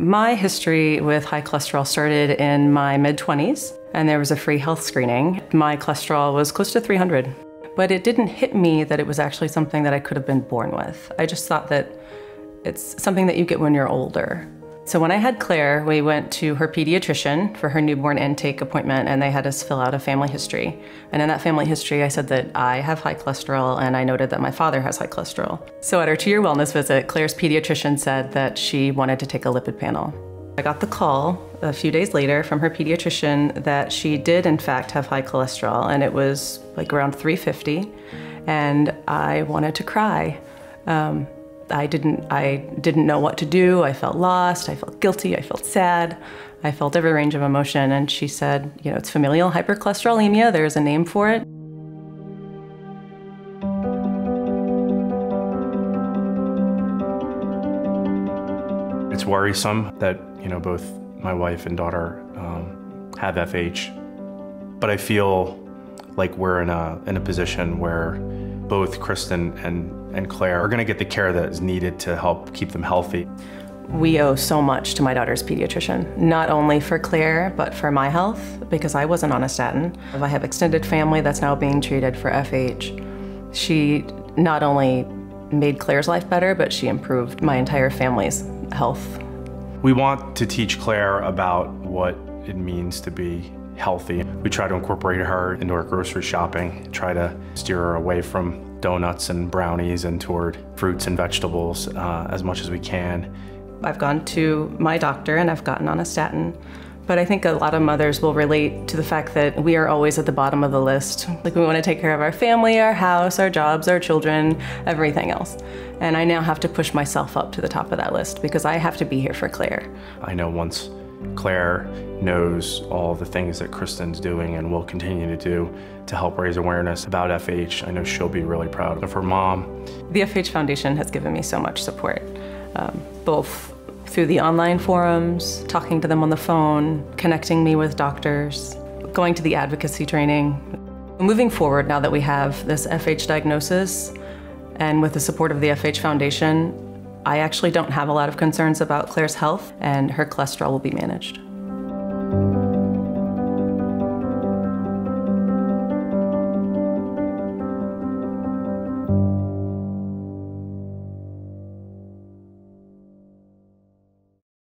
My history with high cholesterol started in my mid 20s, and there was a free health screening. My cholesterol was close to 300, but it didn't hit me that it was actually something that I could have been born with. I just thought that it's something that you get when you're older. So when I had Claire, we went to her pediatrician for her newborn intake appointment and they had us fill out a family history. And in that family history, I said that I have high cholesterol and I noted that my father has high cholesterol. So at our two-year wellness visit, Claire's pediatrician said that she wanted to take a lipid panel. I got the call a few days later from her pediatrician that she did in fact have high cholesterol and it was like around 350 and I wanted to cry. Um, I didn't, I didn't know what to do. I felt lost. I felt guilty. I felt sad. I felt every range of emotion. And she said, you know, it's familial hypercholesterolemia. There's a name for it. It's worrisome that, you know, both my wife and daughter um, have FH, but I feel like we're in a, in a position where both Kristen and, and Claire are going to get the care that is needed to help keep them healthy. We owe so much to my daughter's pediatrician, not only for Claire, but for my health, because I wasn't on a statin. I have extended family that's now being treated for FH. She not only made Claire's life better, but she improved my entire family's health. We want to teach Claire about what it means to be healthy. We try to incorporate her into our grocery shopping, try to steer her away from donuts and brownies and toward fruits and vegetables uh, as much as we can. I've gone to my doctor and I've gotten on a statin. But I think a lot of mothers will relate to the fact that we are always at the bottom of the list. Like we want to take care of our family, our house, our jobs, our children, everything else. And I now have to push myself up to the top of that list because I have to be here for Claire. I know once Claire knows all the things that Kristen's doing and will continue to do to help raise awareness about FH. I know she'll be really proud of her mom. The FH Foundation has given me so much support, um, both through the online forums, talking to them on the phone, connecting me with doctors, going to the advocacy training. Moving forward, now that we have this FH diagnosis, and with the support of the FH Foundation, I actually don't have a lot of concerns about Claire's health, and her cholesterol will be managed.